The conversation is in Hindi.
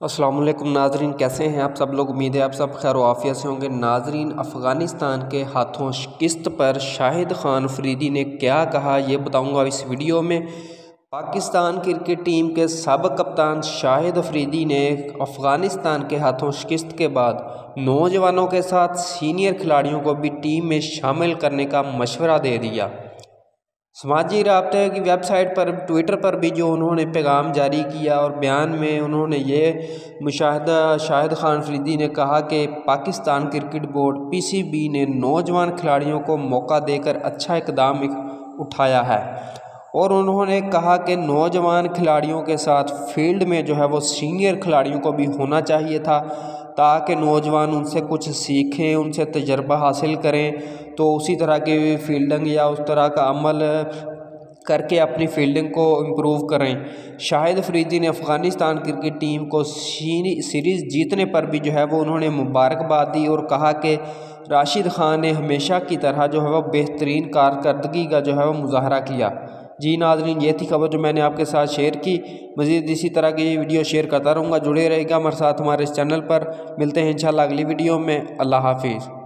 असलम नाजरीन, कैसे हैं आप सब लोग? उम्मीद है आप सब खैर वाफिया से होंगे। नाजरीन, अफ़गानिस्तान के हाथों शिकस्त पर शाहिद खान फरीदी ने क्या कहा, ये बताऊँगा इस वीडियो में। पाकिस्तान क्रिकेट टीम के सबक कप्तान शाहिद अफरीदी ने अफ़गानिस्तान के हाथों शिकस्त के बाद नौजवानों के साथ सीनियर खिलाड़ियों को भी टीम में शामिल करने का मशवरा दे दिया। समाजी रबते की वेबसाइट पर, ट्विटर पर भी जो उन्होंने पैगाम जारी किया और बयान में उन्होंने ये मुशाहदा, शाहिद खान फरीदी ने कहा कि पाकिस्तान क्रिकेट बोर्ड पीसीबी ने नौजवान खिलाड़ियों को मौका देकर अच्छा इकदाम उठाया है। और उन्होंने कहा कि नौजवान खिलाड़ियों के साथ फ़ील्ड में जो है वो सीनियर खिलाड़ियों को भी होना चाहिए था, ताकि नौजवान उनसे कुछ सीखें, उनसे तजर्बा हासिल करें तो उसी तरह की फील्डिंग या उस तरह का अमल करके अपनी फील्डिंग को इम्प्रूव करें। शाहिद फरीदी ने अफ़गानिस्तान क्रिकेट टीम को सीरीज़ जीतने पर भी जो है वो उन्होंने मुबारकबाद दी और कहा कि राशिद ख़ान ने हमेशा की तरह जो है वह बेहतरीन कारकर्दगी का जो है वह मुजाहरा किया। जी नाजरीन, ये थी खबर जो मैंने आपके साथ शेयर की। मज़ीद इसी तरह की वीडियो शेयर करता रहूँगा, जुड़े रहेगा हमारे साथ हमारे इस चैनल पर। मिलते हैं इंशाल्लाह अगली वीडियो में। अल्लाह हाफिज़।